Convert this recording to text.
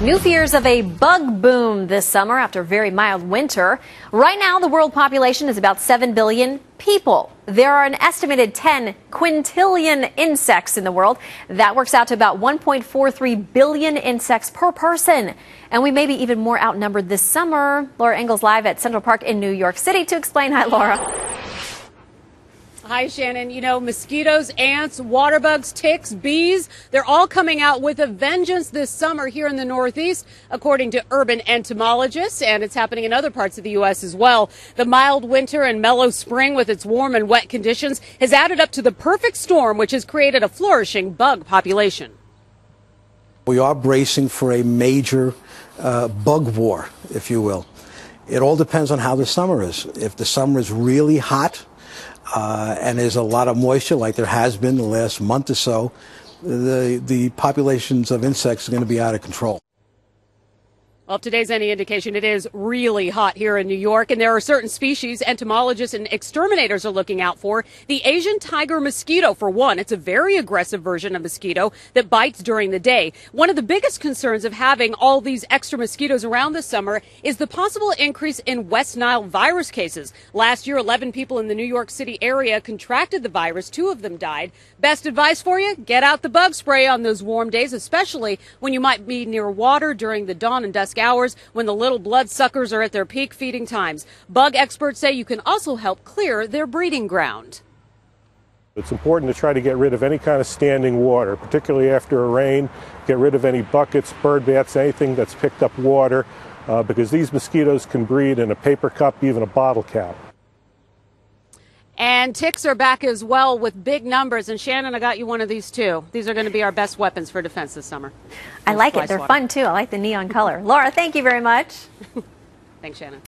New fears of a bug boom this summer after a very mild winter. Right now, the world population is about 7 billion people. There are an estimated 10 quintillion insects in the world. That works out to about 1.43 billion insects per person. And we may be even more outnumbered this summer. Laura Ingle's live at Central Park in New York City to explain. Hi, Laura. Hi, Shannon. You know, mosquitoes, ants, water bugs, ticks, bees, they're all coming out with a vengeance this summer here in the Northeast, according to urban entomologists, and it's happening in other parts of the U.S. as well. The mild winter and mellow spring with its warm and wet conditions has added up to the perfect storm, which has created a flourishing bug population. We are bracing for a major uh, bug war, if you will. It all depends on how the summer is. If the summer is really hot, uh, and there's a lot of moisture, like there has been the last month or so, the, the populations of insects are going to be out of control. Well, if today's any indication, it is really hot here in New York, and there are certain species entomologists and exterminators are looking out for. The Asian tiger mosquito, for one, it's a very aggressive version of mosquito that bites during the day. One of the biggest concerns of having all these extra mosquitoes around this summer is the possible increase in West Nile virus cases. Last year, 11 people in the New York City area contracted the virus. Two of them died. Best advice for you? Get out the bug spray on those warm days, especially when you might be near water during the dawn and dusk hours when the little bloodsuckers are at their peak feeding times. Bug experts say you can also help clear their breeding ground. It's important to try to get rid of any kind of standing water, particularly after a rain. Get rid of any buckets, bird baths, anything that's picked up water, uh, because these mosquitoes can breed in a paper cup, even a bottle cap. And ticks are back as well with big numbers. And Shannon, I got you one of these too. These are going to be our best weapons for defense this summer. I like it. They're fun too. I like the neon color. Laura, thank you very much. Thanks, Shannon.